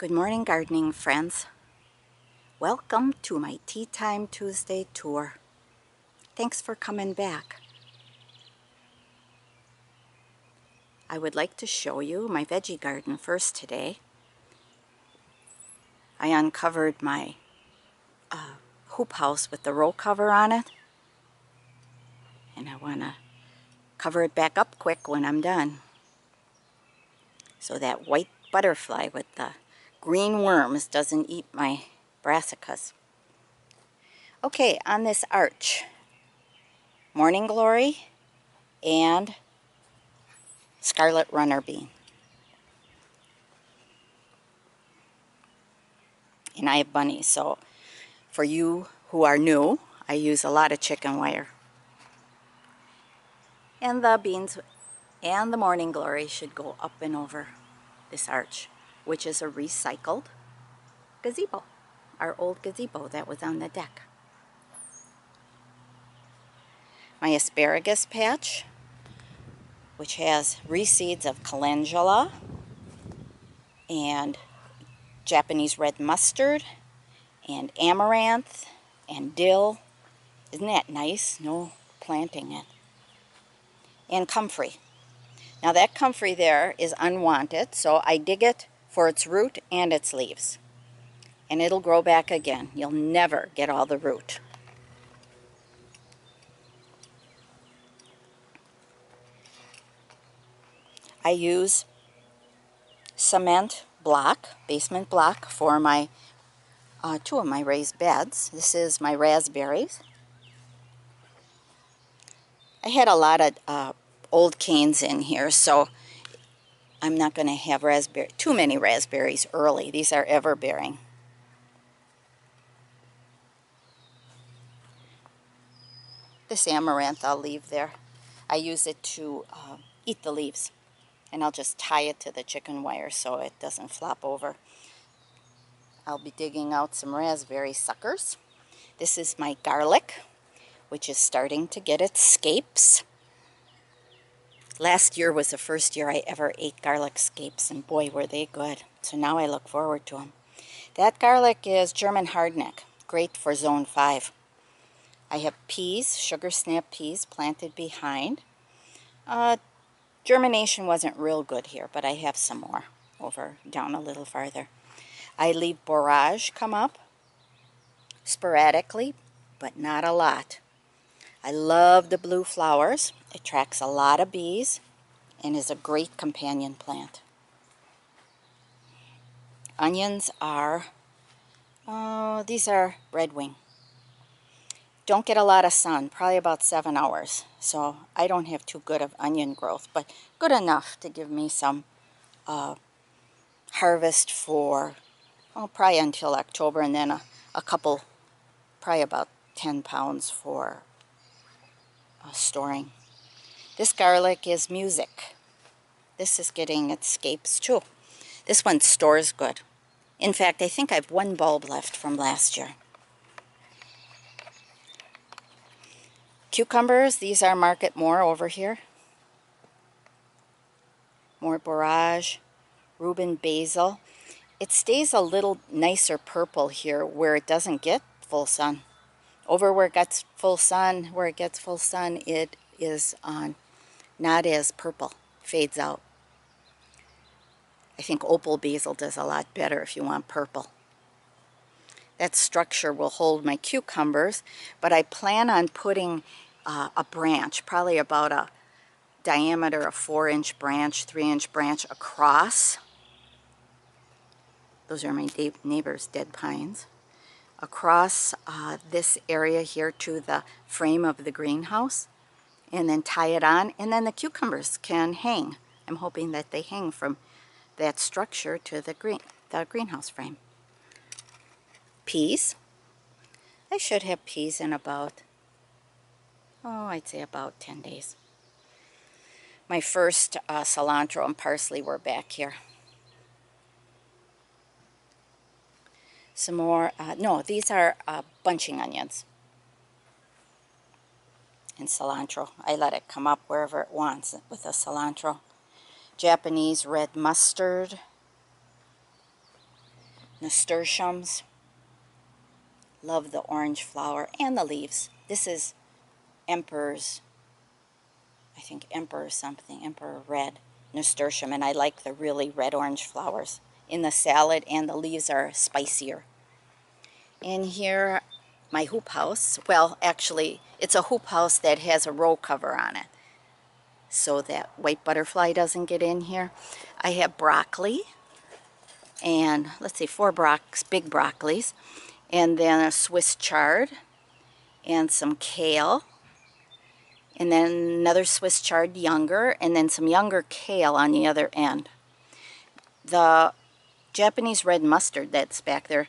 Good morning, gardening friends. Welcome to my Tea Time Tuesday tour. Thanks for coming back. I would like to show you my veggie garden first today. I uncovered my uh, hoop house with the row cover on it. And I want to cover it back up quick when I'm done. So that white butterfly with the green worms doesn't eat my brassicas. Okay, on this arch, Morning Glory and Scarlet Runner Bean. And I have bunnies, so for you who are new, I use a lot of chicken wire. And the beans and the Morning Glory should go up and over this arch which is a recycled gazebo, our old gazebo that was on the deck. My asparagus patch, which has reseeds of calendula and Japanese red mustard and amaranth and dill. Isn't that nice? No planting it. And comfrey. Now that comfrey there is unwanted, so I dig it for its root and its leaves. And it'll grow back again. You'll never get all the root. I use cement block, basement block, for my uh, two of my raised beds. This is my raspberries. I had a lot of uh, old canes in here, so I'm not going to have raspberry too many raspberries early. These are ever-bearing. This amaranth I'll leave there. I use it to uh, eat the leaves. And I'll just tie it to the chicken wire so it doesn't flop over. I'll be digging out some raspberry suckers. This is my garlic, which is starting to get its scapes. Last year was the first year I ever ate garlic scapes, and boy, were they good. So now I look forward to them. That garlic is German hardneck, great for zone 5. I have peas, sugar snap peas, planted behind. Uh, germination wasn't real good here, but I have some more over down a little farther. I leave borage come up sporadically, but not a lot. I love the blue flowers. Attracts a lot of bees and is a great companion plant. Onions are, oh, these are red wing. Don't get a lot of sun, probably about seven hours. So I don't have too good of onion growth, but good enough to give me some uh, harvest for, oh, probably until October, and then a, a couple, probably about 10 pounds for uh, storing. This garlic is music. This is getting its scapes too. This one stores good. In fact, I think I have one bulb left from last year. Cucumbers, these are Marketmore over here. More borage, Rubin basil. It stays a little nicer purple here where it doesn't get full sun. Over where it gets full sun, where it gets full sun, it is on not as purple, fades out. I think opal basil does a lot better if you want purple. That structure will hold my cucumbers, but I plan on putting uh, a branch, probably about a diameter, a four inch branch, three inch branch across. Those are my neighbor's dead pines across uh, this area here to the frame of the greenhouse and then tie it on and then the cucumbers can hang. I'm hoping that they hang from that structure to the green the greenhouse frame. Peas. I should have peas in about, oh, I'd say about 10 days. My first uh, cilantro and parsley were back here. some more, uh, no, these are uh, bunching onions and cilantro. I let it come up wherever it wants with the cilantro. Japanese red mustard. nasturtiums. Love the orange flower and the leaves. This is Emperor's, I think Emperor something, Emperor Red nasturtium, and I like the really red-orange flowers in the salad, and the leaves are spicier. In here, my hoop house. Well, actually, it's a hoop house that has a row cover on it so that white butterfly doesn't get in here. I have broccoli and let's see, four big broccolis, and then a Swiss chard and some kale and then another Swiss chard younger and then some younger kale on the other end. The Japanese red mustard that's back there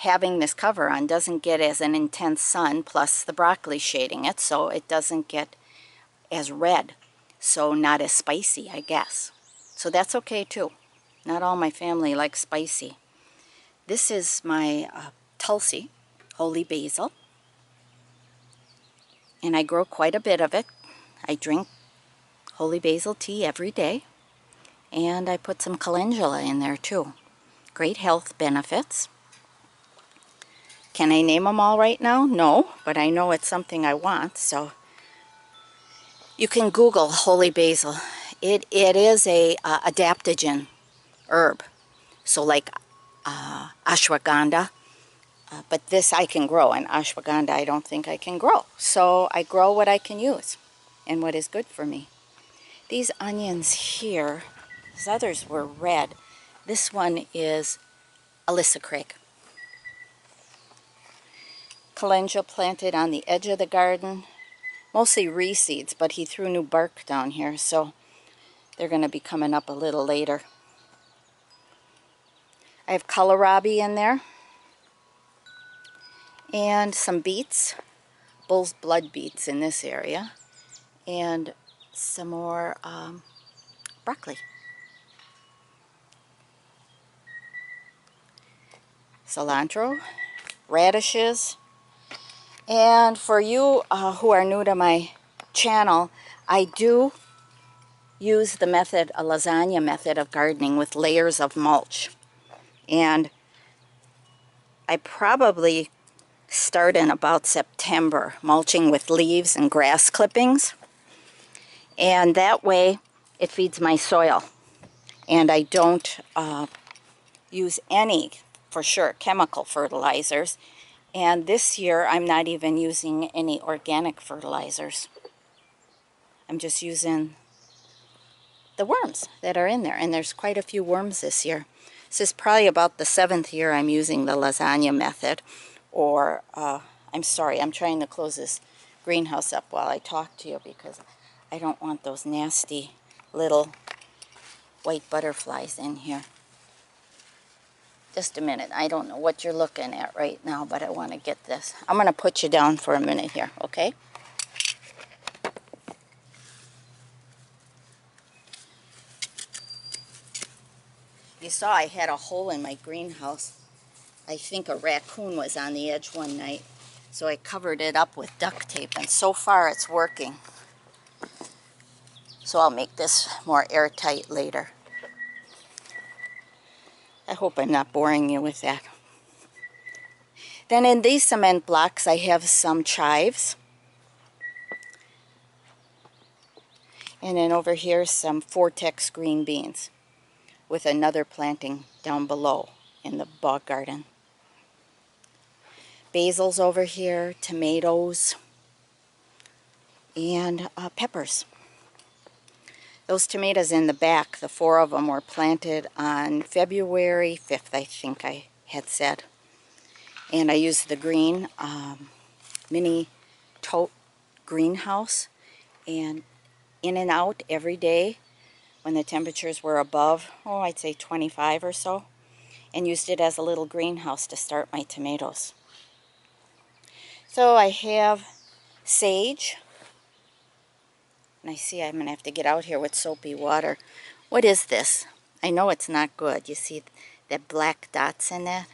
having this cover on doesn't get as an intense sun plus the broccoli shading it so it doesn't get as red. So not as spicy I guess. So that's okay too. Not all my family likes spicy. This is my uh, Tulsi holy basil. And I grow quite a bit of it. I drink holy basil tea every day. And I put some calendula in there too. Great health benefits can I name them all right now? No, but I know it's something I want, so you can Google holy basil. It it is a uh, adaptogen herb, so like uh, ashwagandha. Uh, but this I can grow, and ashwagandha I don't think I can grow. So I grow what I can use, and what is good for me. These onions here, these others were red. This one is Ailsa Craig calendula planted on the edge of the garden. Mostly reseeds, but he threw new bark down here, so they're going to be coming up a little later. I have kohlrabi in there. And some beets, bull's blood beets in this area. And some more um, broccoli. Cilantro, radishes, and for you uh, who are new to my channel, I do use the method, a lasagna method of gardening with layers of mulch. And I probably start in about September, mulching with leaves and grass clippings. And that way it feeds my soil. And I don't uh, use any, for sure, chemical fertilizers. And this year, I'm not even using any organic fertilizers. I'm just using the worms that are in there. And there's quite a few worms this year. This is probably about the seventh year I'm using the lasagna method. Or, uh, I'm sorry, I'm trying to close this greenhouse up while I talk to you because I don't want those nasty little white butterflies in here. Just a minute. I don't know what you're looking at right now, but I want to get this. I'm going to put you down for a minute here, okay? You saw I had a hole in my greenhouse. I think a raccoon was on the edge one night. So I covered it up with duct tape, and so far it's working. So I'll make this more airtight later. I hope I'm not boring you with that. Then in these cement blocks, I have some chives. And then over here, some Vortex green beans with another planting down below in the bog garden. Basil's over here, tomatoes, and uh, peppers. Those tomatoes in the back, the four of them were planted on February 5th, I think I had said. And I used the green um, mini tote greenhouse and in and out every day when the temperatures were above, oh, I'd say 25 or so, and used it as a little greenhouse to start my tomatoes. So I have sage, and I see I'm going to have to get out here with soapy water. What is this? I know it's not good. You see that black dots in that?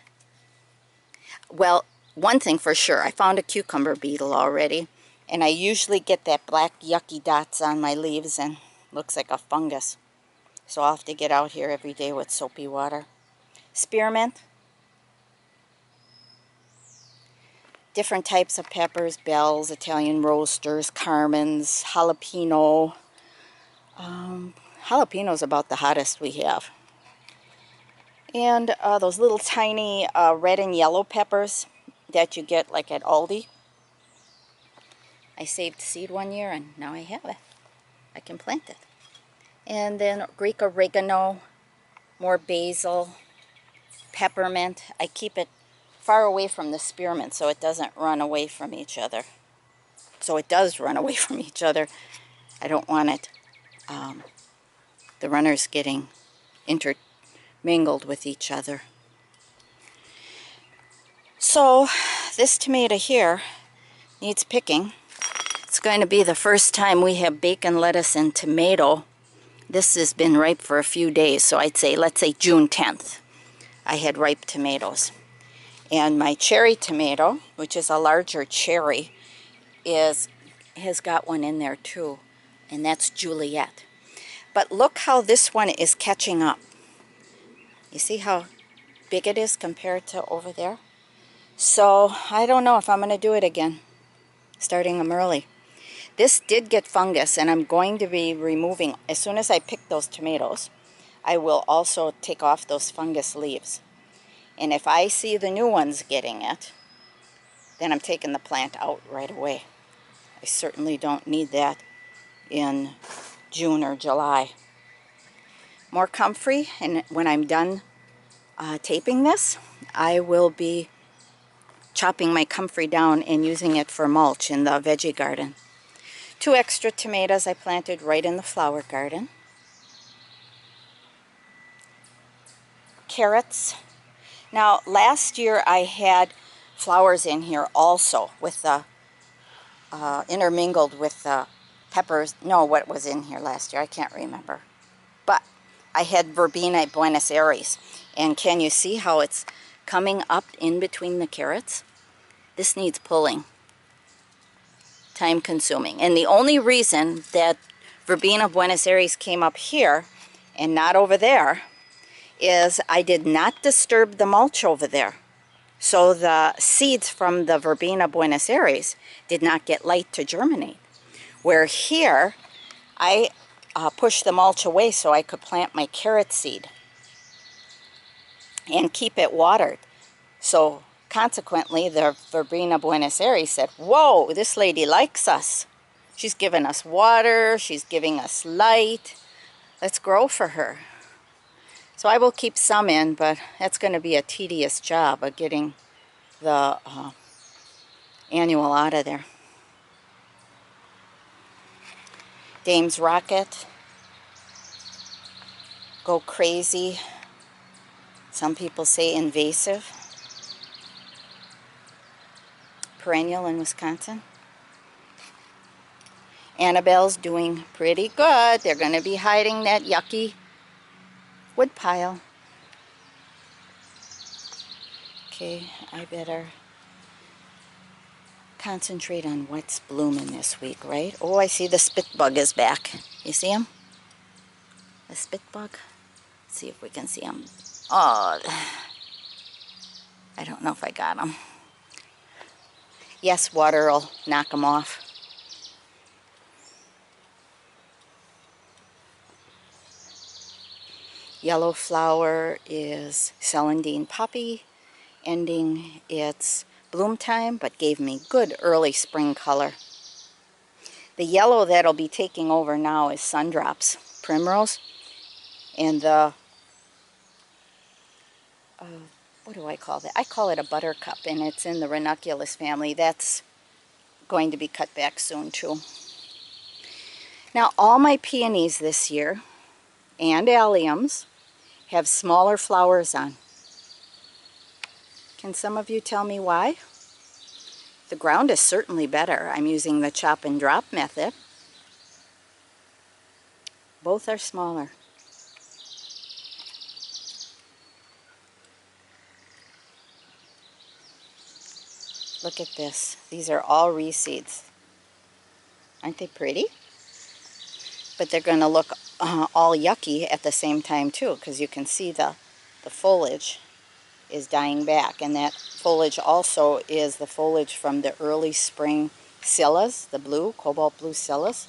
Well, one thing for sure, I found a cucumber beetle already. And I usually get that black yucky dots on my leaves and looks like a fungus. So I'll have to get out here every day with soapy water. Spearmint. Different types of peppers, bells, Italian roasters, Carmen's, jalapeno. Um, jalapeno's about the hottest we have. And uh, those little tiny uh, red and yellow peppers that you get like at Aldi. I saved seed one year and now I have it. I can plant it. And then Greek oregano, more basil, peppermint. I keep it far away from the spearmint so it doesn't run away from each other. So it does run away from each other. I don't want it, um, the runners getting intermingled with each other. So this tomato here needs picking. It's going to be the first time we have bacon, lettuce, and tomato. This has been ripe for a few days, so I'd say, let's say June 10th. I had ripe tomatoes. And my cherry tomato, which is a larger cherry, is has got one in there too. And that's Juliet. But look how this one is catching up. You see how big it is compared to over there? So I don't know if I'm going to do it again, starting them early. This did get fungus, and I'm going to be removing, as soon as I pick those tomatoes, I will also take off those fungus leaves. And if I see the new ones getting it, then I'm taking the plant out right away. I certainly don't need that in June or July. More comfrey, and when I'm done uh, taping this, I will be chopping my comfrey down and using it for mulch in the veggie garden. Two extra tomatoes I planted right in the flower garden. Carrots now, last year I had flowers in here also with the, uh, intermingled with the peppers. No, what was in here last year? I can't remember. But I had Verbena Buenos Aires. And can you see how it's coming up in between the carrots? This needs pulling. Time consuming. And the only reason that Verbena Buenos Aires came up here and not over there is I did not disturb the mulch over there. So the seeds from the Verbena Buenos Aires did not get light to germinate. Where here, I uh, pushed the mulch away so I could plant my carrot seed and keep it watered. So consequently, the Verbena Buenos Aires said, whoa, this lady likes us. She's giving us water, she's giving us light. Let's grow for her. So I will keep some in, but that's going to be a tedious job of getting the uh, annual out of there. Dame's Rocket. Go crazy. Some people say invasive. Perennial in Wisconsin. Annabelle's doing pretty good. They're going to be hiding that yucky wood pile. Okay, I better concentrate on what's blooming this week, right? Oh, I see the spit bug is back. You see him? The spit bug? Let's see if we can see him. Oh, I don't know if I got him. Yes, water will knock him off. Yellow flower is celandine poppy, ending its bloom time, but gave me good early spring color. The yellow that'll be taking over now is Sundrops Primrose. And the, uh, what do I call that? I call it a buttercup, and it's in the ranunculus family. That's going to be cut back soon, too. Now, all my peonies this year, and alliums, have smaller flowers on. Can some of you tell me why? The ground is certainly better. I'm using the chop and drop method. Both are smaller. Look at this. These are all reseeds. Aren't they pretty? But they're going to look uh, all yucky at the same time too because you can see the, the foliage is dying back. And that foliage also is the foliage from the early spring scillas, the blue, cobalt blue scillas.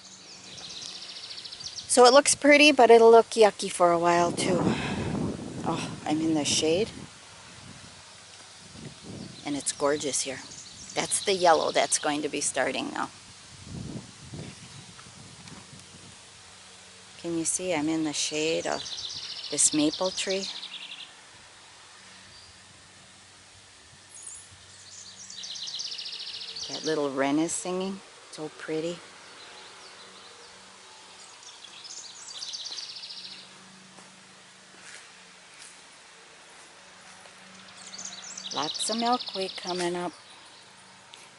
So it looks pretty, but it'll look yucky for a while too. Oh, I'm in the shade. And it's gorgeous here. That's the yellow that's going to be starting now. Can you see I'm in the shade of this maple tree? That little wren is singing. So pretty. Lots of milkweed coming up.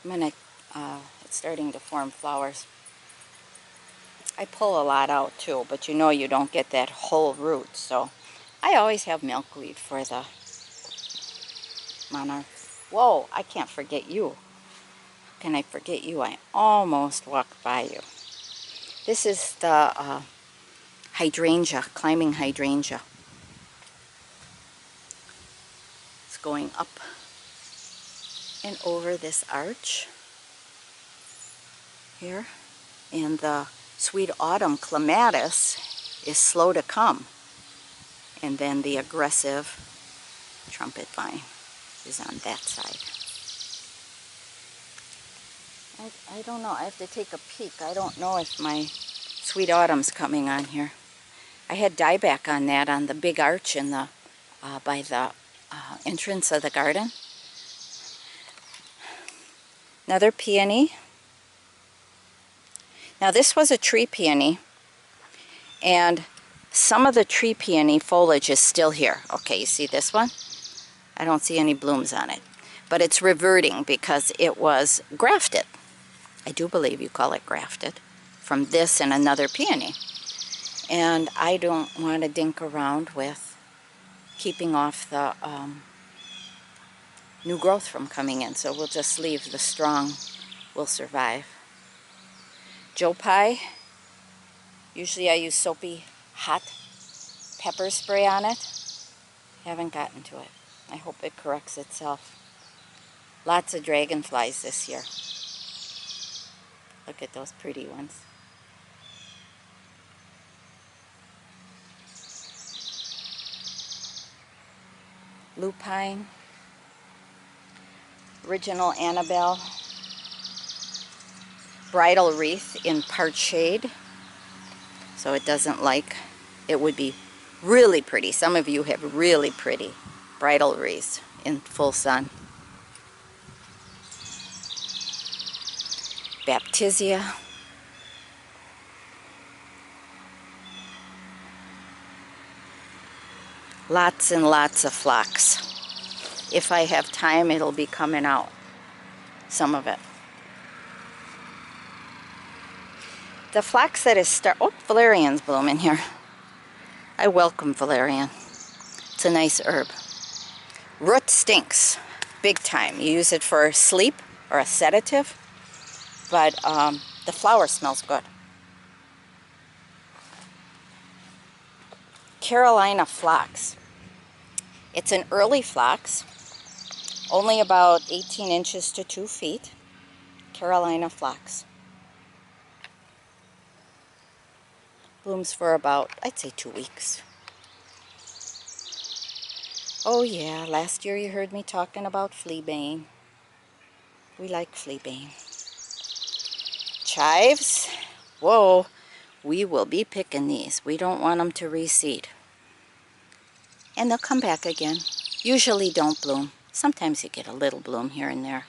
I'm gonna, uh, it's starting to form flowers. I pull a lot out too, but you know you don't get that whole root, so I always have milkweed for the monarch. Whoa, I can't forget you. How can I forget you? I almost walked by you. This is the uh, hydrangea, climbing hydrangea. It's going up and over this arch here. And the sweet autumn clematis is slow to come. And then the aggressive trumpet vine is on that side. I, I don't know. I have to take a peek. I don't know if my sweet autumn's coming on here. I had dieback on that on the big arch in the uh, by the uh, entrance of the garden. Another peony. Now this was a tree peony and some of the tree peony foliage is still here. Okay, you see this one? I don't see any blooms on it. But it's reverting because it was grafted. I do believe you call it grafted from this and another peony. And I don't want to dink around with keeping off the um, new growth from coming in. So we'll just leave the strong will survive. Joe Pye. Usually I use soapy hot pepper spray on it. Haven't gotten to it. I hope it corrects itself. Lots of dragonflies this year. Look at those pretty ones. Lupine. Original Annabelle bridal wreath in part shade. So it doesn't like, it would be really pretty. Some of you have really pretty bridal wreaths in full sun. Baptisia. Lots and lots of phlox If I have time, it'll be coming out. Some of it. The flax that is start. Oh, valerian's blooming here. I welcome valerian. It's a nice herb. Root stinks, big time. You use it for sleep or a sedative, but um, the flower smells good. Carolina flax. It's an early flax, only about 18 inches to 2 feet. Carolina phlox. Blooms for about, I'd say two weeks. Oh yeah, last year you heard me talking about fleabane. We like fleabane. Chives, whoa, we will be picking these. We don't want them to reseed. And they'll come back again. Usually don't bloom. Sometimes you get a little bloom here and there.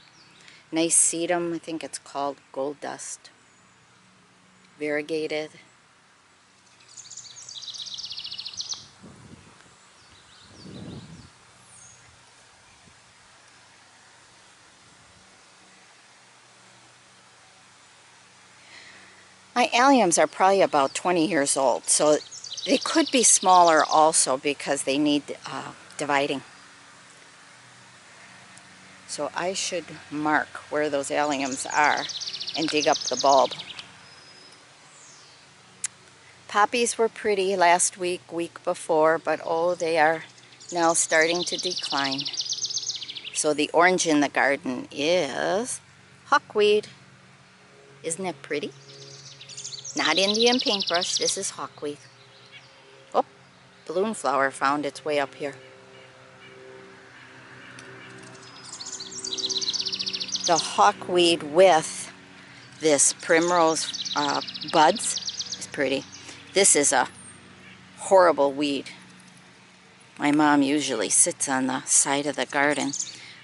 Nice sedum, I think it's called gold dust. Variegated. My alliums are probably about 20 years old, so they could be smaller also because they need uh, dividing. So I should mark where those alliums are and dig up the bulb. Poppies were pretty last week, week before, but oh, they are now starting to decline. So the orange in the garden is hawkweed. Isn't it pretty? Not Indian paintbrush, this is hawkweed. Oh, balloon flower found its way up here. The hawkweed with this primrose uh, buds is pretty. This is a horrible weed. My mom usually sits on the side of the garden.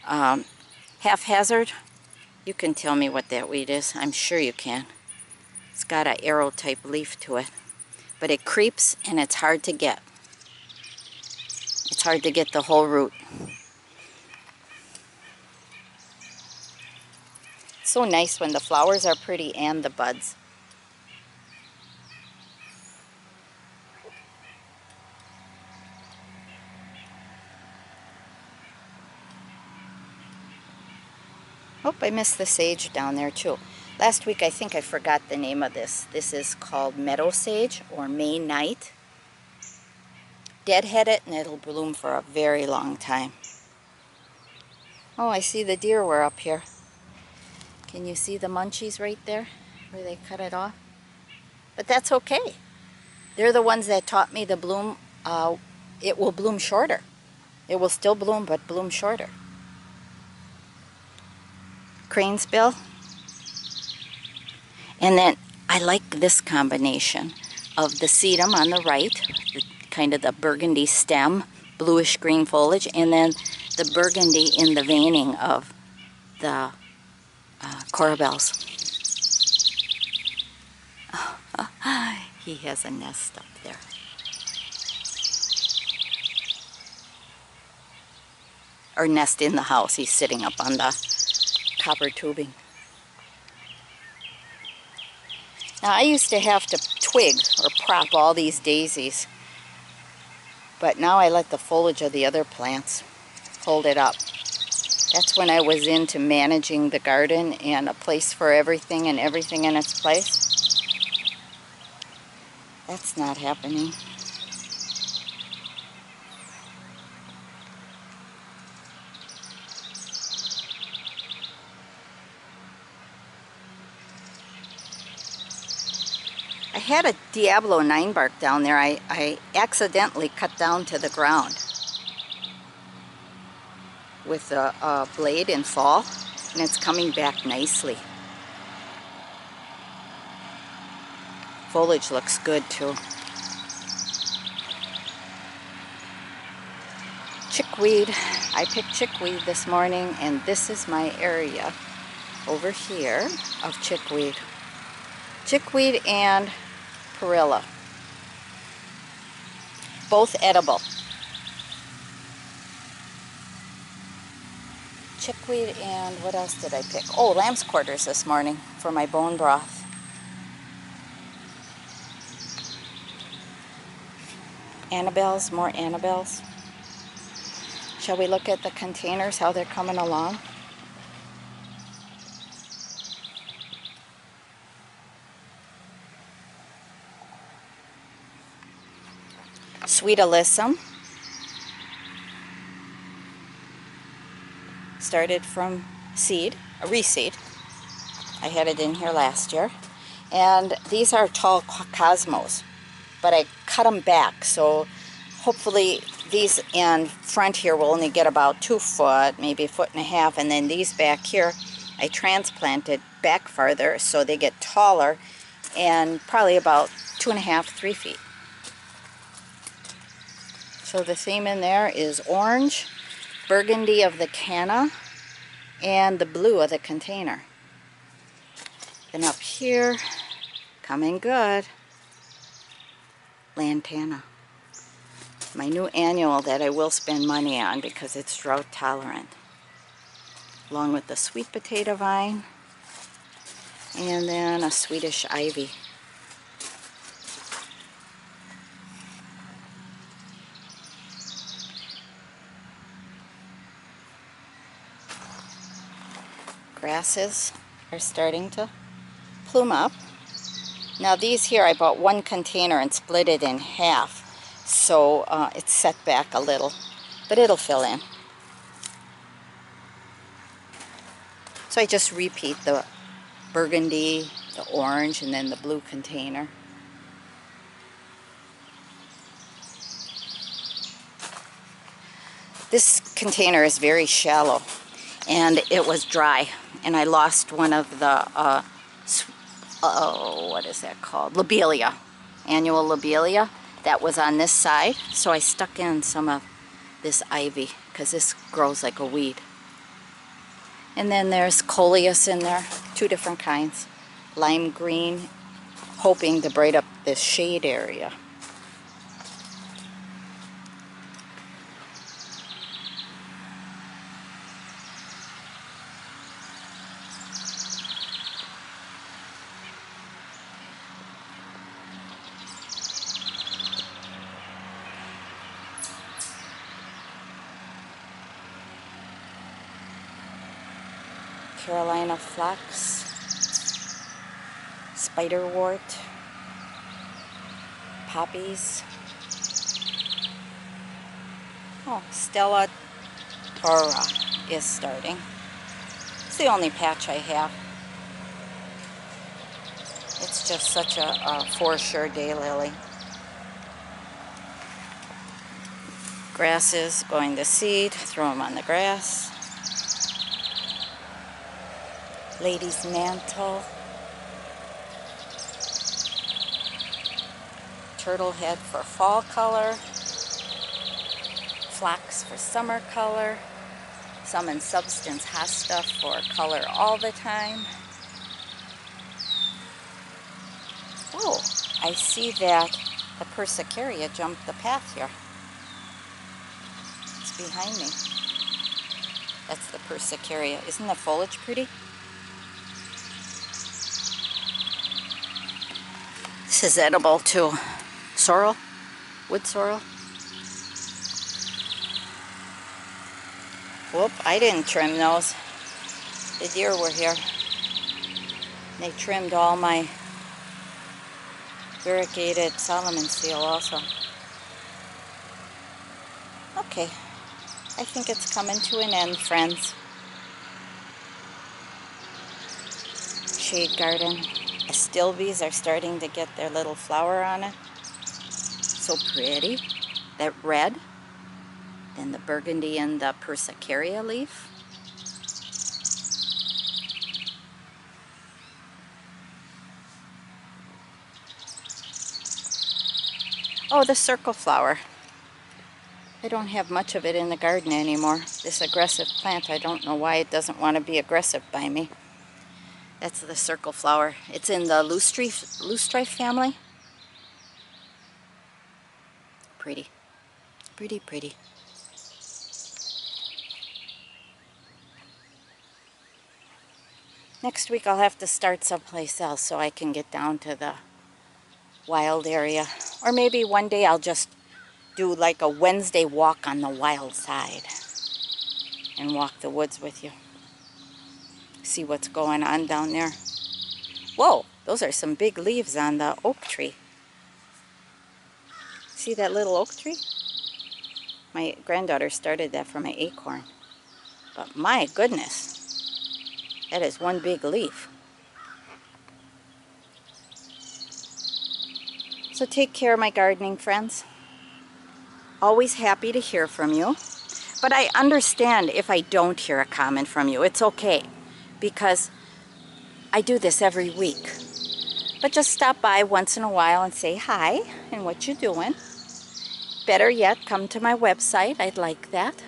Um, haphazard, you can tell me what that weed is. I'm sure you can. It's got an arrow type leaf to it. But it creeps and it's hard to get. It's hard to get the whole root. It's so nice when the flowers are pretty and the buds. Hope I missed the sage down there too. Last week I think I forgot the name of this. This is called meadow sage or May night. Deadhead it and it'll bloom for a very long time. Oh, I see the deer were up here. Can you see the munchies right there where they cut it off? But that's okay. They're the ones that taught me the bloom, uh, it will bloom shorter. It will still bloom, but bloom shorter crane's bill. And then I like this combination of the sedum on the right, the, kind of the burgundy stem, bluish green foliage, and then the burgundy in the veining of the uh, coral bells. he has a nest up there. Or nest in the house. He's sitting up on the copper tubing. Now I used to have to twig or prop all these daisies, but now I let the foliage of the other plants hold it up. That's when I was into managing the garden and a place for everything and everything in its place. That's not happening. Had a Diablo ninebark down there. I, I accidentally cut down to the ground with a, a blade in fall and it's coming back nicely. Foliage looks good too. Chickweed. I picked chickweed this morning and this is my area over here of chickweed. Chickweed and perilla. Both edible. Chickweed and what else did I pick? Oh, lamb's quarters this morning for my bone broth. Annabelle's, more Annabelle's. Shall we look at the containers, how they're coming along? Sweet Alyssum. Started from seed, a reseed. I had it in here last year. And these are tall cosmos, but I cut them back. So hopefully these in front here will only get about two foot, maybe a foot and a half. And then these back here, I transplanted back farther so they get taller and probably about two and a half, three feet. So the theme in there is orange, burgundy of the canna, and the blue of the container. Then up here, coming good, lantana. My new annual that I will spend money on because it's drought tolerant. Along with the sweet potato vine, and then a Swedish ivy. Grasses are starting to plume up. Now these here, I bought one container and split it in half. So uh, it's set back a little, but it'll fill in. So I just repeat the burgundy, the orange, and then the blue container. This container is very shallow and it was dry and I lost one of the uh, oh what is that called? Lobelia annual lobelia that was on this side. So I stuck in some of this ivy because this grows like a weed. And then there's coleus in there two different kinds. Lime green hoping to bright up this shade area Carolina phlox, spiderwort, poppies. Oh, Stella d'Oro is starting. It's the only patch I have. It's just such a, a for sure daylily. Grasses going to seed, throw them on the grass. Lady's mantle, turtle head for fall color, flax for summer color, Sum and Substance hosta for color all the time. Oh, I see that the Persicaria jumped the path here. It's behind me. That's the Persicaria. Isn't the foliage pretty? This is edible too. Sorrel, wood sorrel. Whoop, I didn't trim those. The deer were here. They trimmed all my variegated Solomon seal also. Okay, I think it's coming to an end, friends. Shade garden. Astilbes are starting to get their little flower on it. So pretty. That red. Then the burgundy and the persicaria leaf. Oh, the circle flower. I don't have much of it in the garden anymore. This aggressive plant, I don't know why it doesn't want to be aggressive by me. That's the circle flower. It's in the loosestrife, loosestrife family. Pretty. Pretty, pretty. Next week I'll have to start someplace else so I can get down to the wild area. Or maybe one day I'll just do like a Wednesday walk on the wild side and walk the woods with you see what's going on down there. Whoa, those are some big leaves on the oak tree. See that little oak tree? My granddaughter started that from an acorn. But my goodness, that is one big leaf. So take care, my gardening friends. Always happy to hear from you. But I understand if I don't hear a comment from you. It's okay because I do this every week. But just stop by once in a while and say hi and what you're doing. Better yet, come to my website. I'd like that.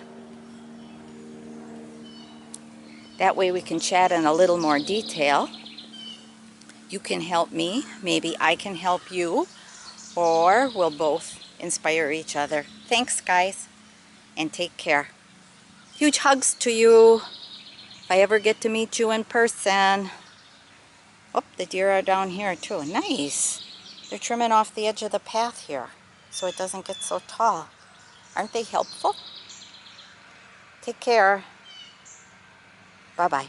That way we can chat in a little more detail. You can help me. Maybe I can help you. Or we'll both inspire each other. Thanks, guys. And take care. Huge hugs to you. If I ever get to meet you in person. Oh, the deer are down here too. Nice. They're trimming off the edge of the path here so it doesn't get so tall. Aren't they helpful? Take care. Bye-bye.